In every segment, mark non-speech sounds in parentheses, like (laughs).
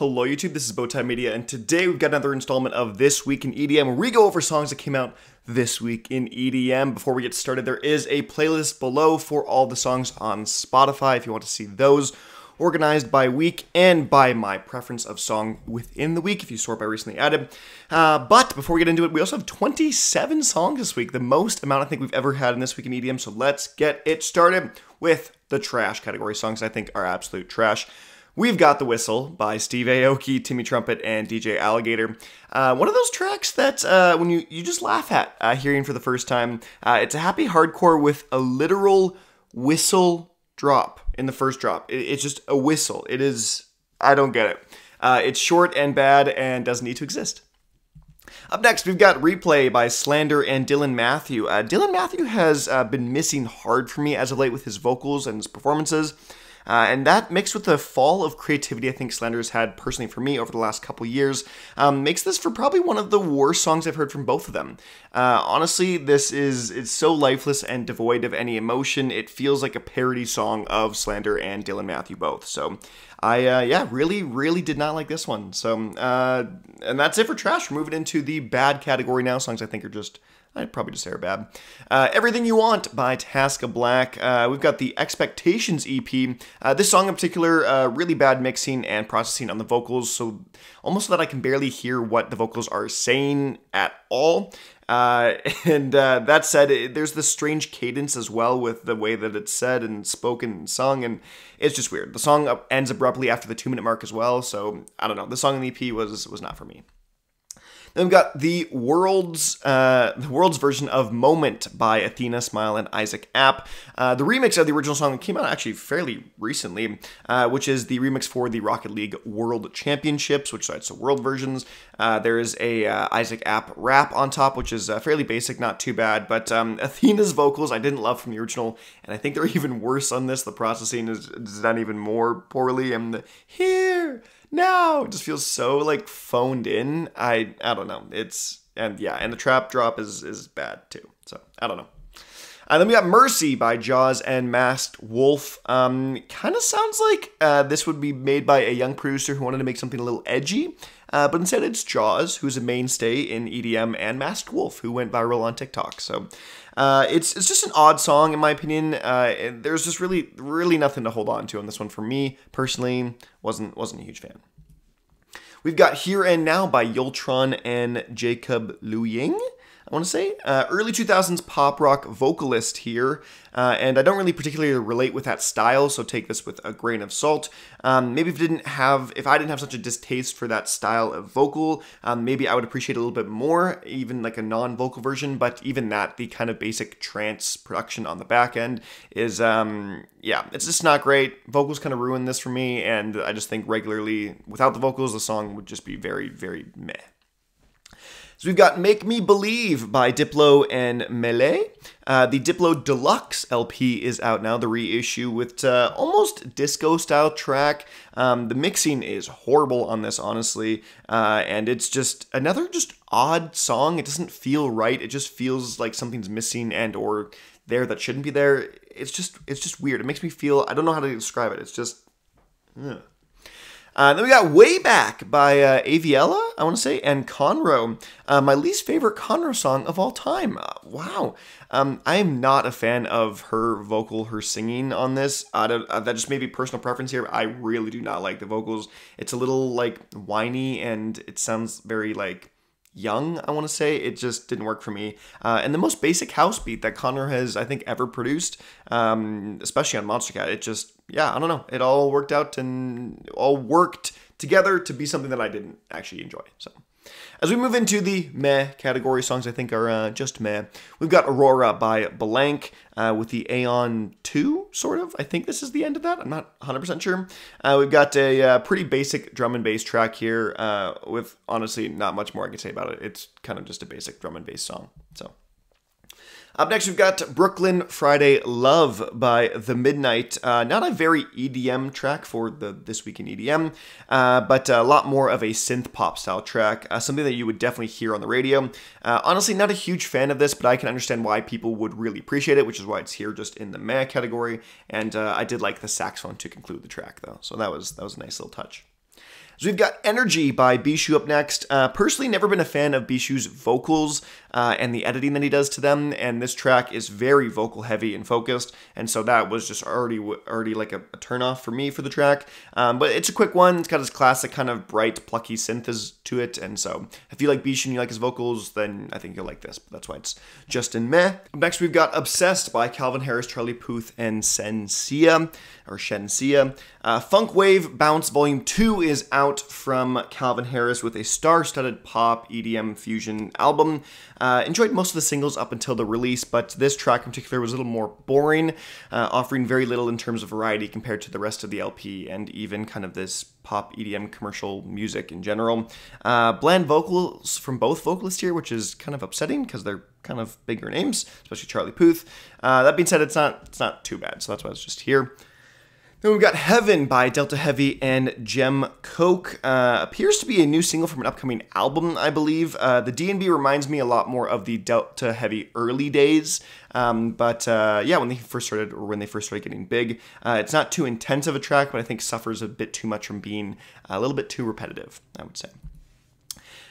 Hello YouTube, this is Bowtied Media, and today we've got another installment of This Week in EDM, where we go over songs that came out this week in EDM. Before we get started, there is a playlist below for all the songs on Spotify if you want to see those organized by week and by my preference of song within the week if you sort by recently added. Uh, but before we get into it, we also have 27 songs this week, the most amount I think we've ever had in this week in EDM. So let's get it started with the trash category songs I think are absolute trash. We've got The Whistle by Steve Aoki, Timmy Trumpet, and DJ Aligator. Uh, one of those tracks that uh, when you, you just laugh at uh, hearing for the first time. Uh, it's a happy hardcore with a literal whistle drop in the first drop. It, it's just a whistle. It is, I don't get it. Uh, it's short and bad and doesn't need to exist. Up next, we've got Replay by Slander and Dylan Matthew. Uh, Dylan Matthew has been missing hard for me as of late with his vocals and his performances. Uh, and that mixed with the fall of creativity I think Slander's had personally for me over the last couple years um, makes this for probably one of the worst songs I've heard from both of them. Uh, honestly, this is it's so lifeless and devoid of any emotion. It feels like a parody song of Slander and Dylan Matthew both. So I uh, yeah really really did not like this one. So uh, and that's it for trash. We're moving into the bad category now. Songs I think are just I'd probably just bad. Uh, Everything You Want by Taska Black. Uh, we've got the Expectations EP. Uh, this song in particular, uh, really bad mixing and processing on the vocals, so almost that I can barely hear what the vocals are saying at all. Uh, (laughs) and uh, that said, it, there's this strange cadence as well with the way that it's said and spoken and sung, and it's just weird. The song ends abruptly after the two minute mark as well, so I don't know. The song in the EP was was not for me. Then we've got the world's uh, the world's version of "Moment" by Athena smle and Isaac App. Uh, the remix of the original song came out actually fairly recently, uh, which is the remix for the Rocket League World Championships, which is so world versions. Uh, there is a uh, Isaac App rap on top, which is uh, fairly basic, not too bad. But um, (laughs) Athena's vocals I didn't love from the original, and I think they're (laughs) even worse on this. The processing is, is done even more poorly, and the here no, it just feels so like phoned in. I I don't know. It's and yeah, and the trap drop is is bad too. So I don't know. And uh, then we got Mercy by Jauz and Masked Wolf. Um, kind of sounds like uh, this would be made by a young producer who wanted to make something a little edgy, uh, but instead it's Jauz, who's a mainstay in EDM, and Masked Wolf, who went viral on TikTok. So uh, it's it's just an odd song in my opinion. Uh, there's just really really nothing to hold on to on this one for me personally. wasn't wasn't a huge fan. We've got Here and Now by Yultron and Jacob Luaing. I want to say. Uh, early 2000s pop rock vocalist here, uh, and I don't really particularly relate with that style, so take this with a grain of salt. Um, maybe if didn't have, if I didn't have such a distaste for that style of vocal, um, maybe I would appreciate a little bit more, even like a non-vocal version. But even that, the kind of basic trance production on the back end is, um, yeah, it's just not great. Vocals kind of ruin this for me, and I just think regularly without the vocals, the song would just be very, very meh. So we've got Make Me Believe by Diplo and Melé. Uh, the Diplo Deluxe LP is out now, the reissue with uh, almost disco style track. Um, the mixing is horrible on this, honestly, uh, and it's just another just odd song. It doesn't feel right. It just feels like something's missing and or there that shouldn't be there. It's just it's just weird. It makes me feel I don't know how to describe it. It's just. Ugh. Uh, then we got Way Back by uh, Aviella, I want to say, and Conro. Uh, my least favorite Conro song of all time. Uh, wow. Um, I am not a fan of her vocal, her singing on this. Uh, that just may be personal preference here. I really do not like the vocals. It's a little like whiny and it sounds very like young, I want to say. It just didn't work for me. Uh, and the most basic house beat that Conro has, I think, ever produced, um, especially on Monstercat, it just, yeah, I don't know. It all worked out and all worked together to be something that I didn't actually enjoy. So. As we move into the meh category, songs I think are uh, just meh. We've got Aurora by Blanke uh, with the Aeon 2, sort of. I think this is the end of that. I'm not 100% sure. Uh, we've got a uh, pretty basic drum and bass track here uh, with honestly not much more I can say about it. It's kind of just a basic drum and bass song. So. Up next, we've got Brooklyn Friday Love by The Midnight. Uh, not a very EDM track for the This Week in EDM, uh, but a lot more of a synth pop style track, uh, something that you would definitely hear on the radio. Uh, honestly, not a huge fan of this, but I can understand why people would really appreciate it, which is why it's here just in the meh category. And uh, I did like the saxophone to conclude the track, though, so that was that was a nice little touch. So we've got Energy by Bishu up next. Uh, personally, never been a fan of Bishu's vocals uh, and the editing that he does to them, and this track is very vocal heavy and focused, and so that was just already already like a, a for me for the track. Um, but it's a quick one. It's got his classic kind of bright, plucky synths to it, and so if you like Bishu and you like his vocals, then I think you'll like this. But that's why it's just in meh. Next, we've got Obsessed by Calvin Harris, Charlie Puth, and Shenseea or Shenseea. Uh, Funk Wave Bounce Volume 2 is out from Calvin Harris with a star studded pop EDM fusion album. Uh, enjoyed most of the singles up until the release, but this track in particular was a little more boring, uh, offering very little in terms of variety compared to the rest of the LP and even kind of this pop EDM commercial music in general. Uh, bland vocals from both vocalists here, which is kind of upsetting because they're kind of bigger names, especially Charlie Puth. Uh, that being said, it's not it's not too bad, so that's why it's just here. Then we've got Heaven by Delta Heavy and Jem Cooke. Uh, appears to be a new single from an upcoming album, I believe. Uh, the D&B reminds me a lot more of the Delta Heavy early days. Um, but uh, yeah, when they first started, or when they first started getting big, uh, it's not too intense of a track, but I think suffers a bit too much from being a little bit too repetitive, I would say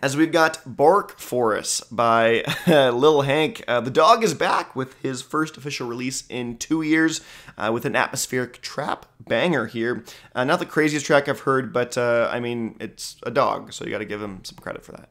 as we've got Borkforce by (laughs) Lil Hank. Uh, the dog is back with his first official release in two years uh, with an atmospheric trap banger here. Uh, not the craziest track I've heard, but uh, I mean, it's a dog, so you got to give him some credit for that.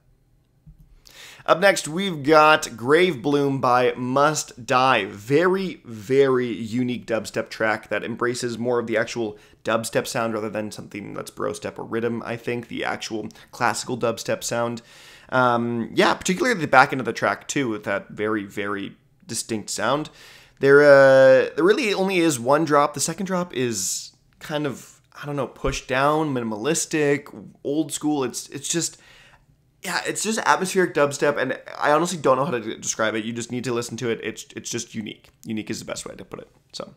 Up next, we've got Grave Bloom by Must Die. Very, very unique dubstep track that embraces more of the actual dubstep sound rather than something that's bro step or rhythm, I think, the actual classical dubstep sound. Um, yeah, particularly the back end of the track, too, with that very, very distinct sound. There, uh, there really only is one drop. The second drop is kind of, I don't know, pushed down, minimalistic, old school. It's, it's just yeah, it's just atmospheric dubstep, and I honestly don't know how to describe it. You just need to listen to it. It's it's just unique. Unique is the best way to put it. So.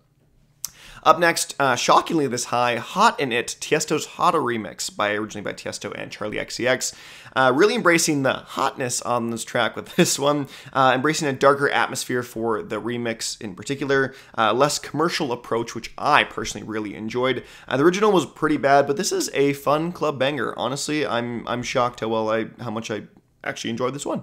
Up next, uh, shockingly this high, Hot in It, Tiesto's Hotter remix by originally by Tiesto and Charli XCX. Uh, really embracing the hotness on this track with (laughs) this one, uh, embracing a darker atmosphere for the remix in particular, uh, less commercial approach, which I personally really enjoyed. Uh, the original was pretty bad, but this is a fun club banger. Honestly, I'm I'm shocked how well I how much I actually enjoyed this one.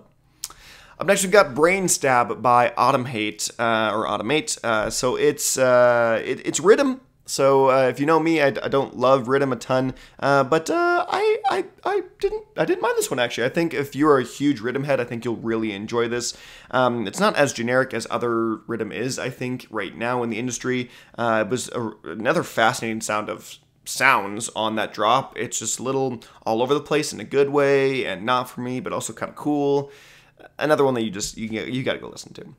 Up next, we've got Brain Stab by Automate uh, or Automate. Uh, so it's uh, it, it's rhythm. So uh, if you know me, I, I, don't love rhythm a ton, uh, but uh, I, I I didn't I didn't mind this one actually. I think if you're a huge rhythm head, I think you'll really enjoy this. Um, it's not as generic as other rhythm is. I think right now in the industry, it was a, another fascinating sound of sounds on that drop. It's just a little all over the place in a good way, and not for me, but also kind of cool another one that you just you you got to go listen to.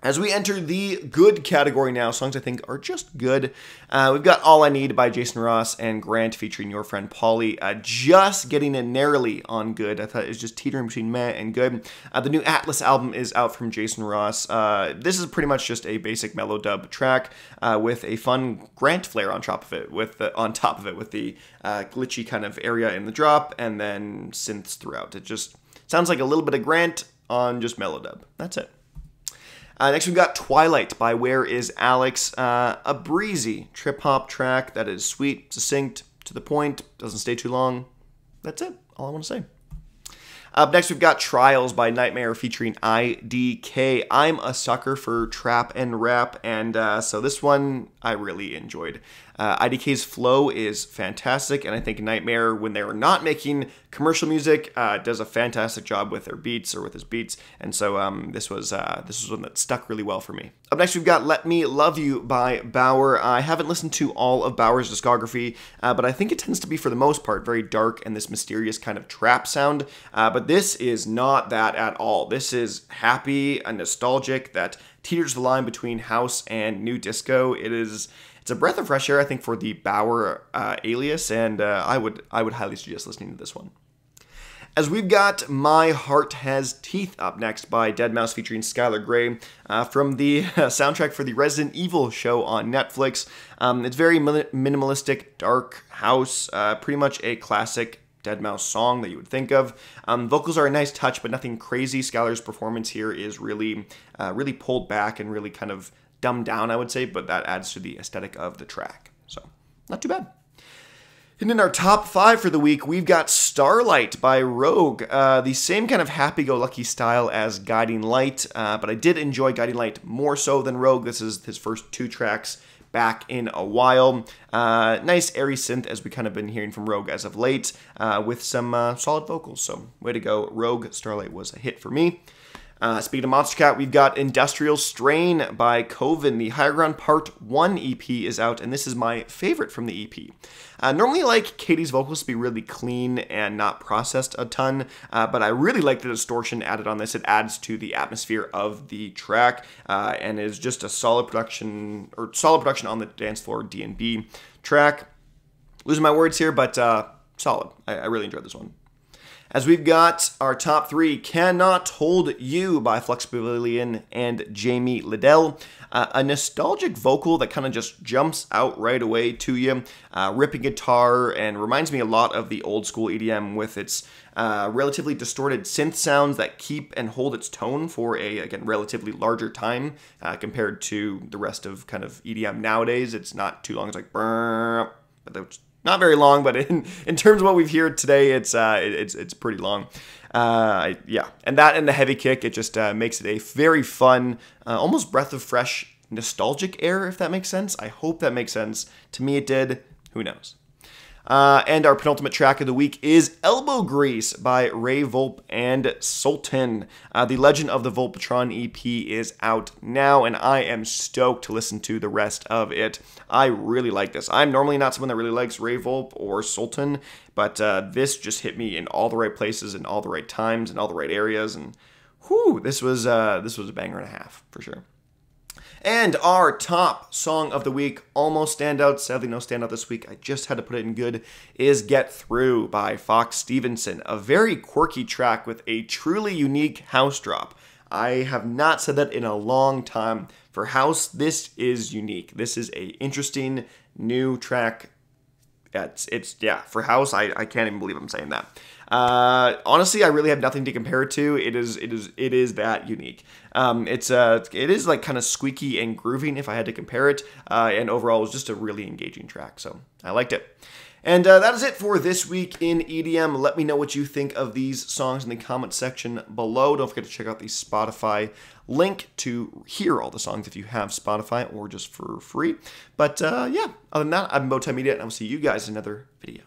As we enter the good category now, songs I think are just good. Uh, we've got All I Need by Jason Ross and Grant featuring your friend Polly. Uh, just getting it narrowly on good. I thought it was just teetering between meh and good. Uh, the new Atlas album is out from Jason Ross. Uh, this is pretty much just a basic mellow dub track uh, with a fun Grant flair on top of it, with the, on top of it with the uh, glitchy kind of area in the drop and then synths throughout. It just sounds like a little bit of Grant on just Melodub. That's it. Uh, next, we've got Twilight by Where Is Alex? Uh, a breezy trip hop track that is sweet, succinct, to the point, doesn't stay too long. That's it. All I want to say. Up next, we've got Trials by NGHTMRE featuring IDK. I'm a sucker for trap and rap, and uh, so this one I really enjoyed. Uh, IDK's flow is fantastic, and I think NGHTMRE, when they're not making commercial music, uh, does a fantastic job with their beats or with his beats. And so um, this was uh, this was one that stuck really well for me. Up next, we've got "Let Me Love You" by Baauer. I haven't listened to all of Baauer's discography, uh, but I think it tends to be for the most part very dark and this mysterious kind of trap sound. Uh, but this is not that at all. This is happy and nostalgic that teeters the line between house and new disco. It is it's a breath of fresh air, I think, for the Baauer uh, alias, and uh, I would I would highly suggest listening to this one. As we've got My Heart Has Teeth up next by Deadmau5 featuring Skylar Grey uh, from the (laughs) soundtrack for the Resident Evil show on Netflix. Um, it's very minimalistic, dark house, uh, pretty much a classic Deadmau5 song that you would think of. Um, vocals are a nice touch, but nothing crazy. Skylar's performance here is really, uh, really pulled back and really kind of dumbed down, I would say, but that adds to the aesthetic of the track. So, not too bad. And in our top five for the week, we've got Starlight by Rogue. Uh, the same kind of happy go lucky style as Guiding Light, uh, but I did enjoy Guiding Light more so than Rogue. This is his first two tracks back in a while. Uh, nice airy synth, as we kind of been hearing from Rogue as of late, uh, with some uh, solid vocals. So, way to go, Rogue. Starlight was a hit for me. Uh, speaking of Monstercat, we've got Industrial Strain by Koven. The Higher Ground Part 1 EP is out, and this is my favorite from the EP. Uh, normally, I like Katie's vocals to be really clean and not processed a ton, uh, but I really like the distortion added on this. It adds to the atmosphere of the track uh, and is just a solid production or solid production on the dance floor D&B track. Losing my words here, but uh, solid. I, I really enjoyed this one as we've got our top three Cannot Hold You by Flux Pavilion and Jamie Lidell. Uh, a nostalgic vocal that kind of just jumps out right away to you. Uh, ripping guitar and reminds me a lot of the old school EDM with its uh, relatively distorted synth sounds that keep and hold its tone for a, again, relatively larger time uh, compared to the rest of kind of EDM nowadays. It's not too long, it's like, but not very long, but in, (laughs) in terms of what we've heard today, it's uh, it's it's pretty long. Uh, yeah, and that and the heavy kick, it just uh, makes it a very fun, uh, almost breath of fresh, nostalgic air, if that makes sense. I hope that makes sense. To me, it did. Who knows? Uh, and our penultimate track of the week is Elbow Grease by Ray Volpe and Sultan. Uh, the Legend of the Volpatron EP is out now, and I am stoked to listen to the rest of it. I really like this. I'm normally not someone that really likes Ray Volpe or Sultan, but uh, this just hit me in all the right places, in all the right times, in all the right areas, and whew, this was uh, this was a banger and a half for sure. And our top song of the week, almost standout, sadly no standout this week, I just had to put it in good, is Get Through by Fox Stevenson. A very quirky track with a truly unique house drop. I have not said that in a long time. For house, this is unique. This is a interesting new track. It's, it's yeah, for house, I, I can't even believe I'm saying that. Uh, honestly, I really have nothing to compare it to. It is it is it is that unique. Um, it's uh it is like kind of squeaky and grooving if I had to compare it. Uh, and overall, it was just a really engaging track. So I liked it. And uh, that is it for this week in EDM. Let me know what you think of these songs in the comment section below. Don't forget to check out the Spotify link to hear all the songs if you have Spotify or just for free. But uh, yeah, other than that, I'm Bowtied Media, and I'll see you guys in another video.